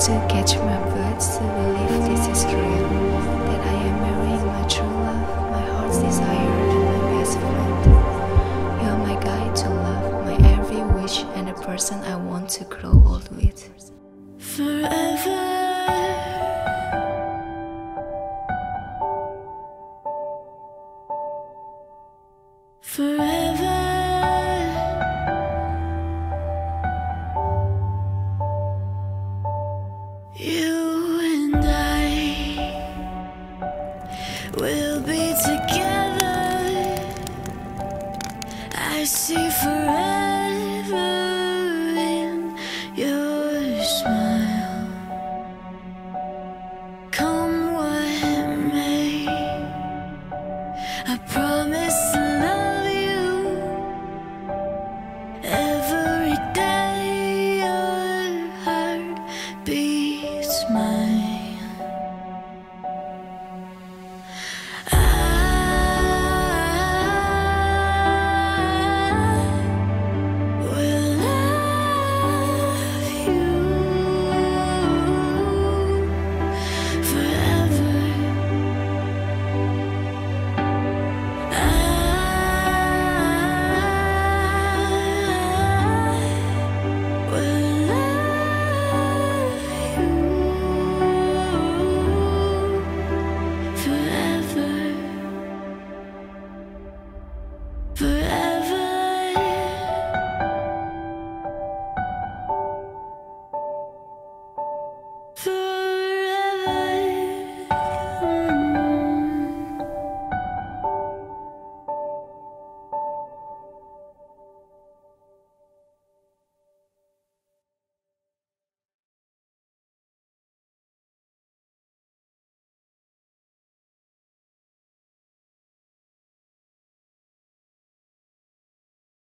to catch my birds to believe this is real, that I am marrying my true love, my heart's desire, and my best friend. You are my guide to love, my every wish, and the person I want to grow old with. Forever. Forever. I see forever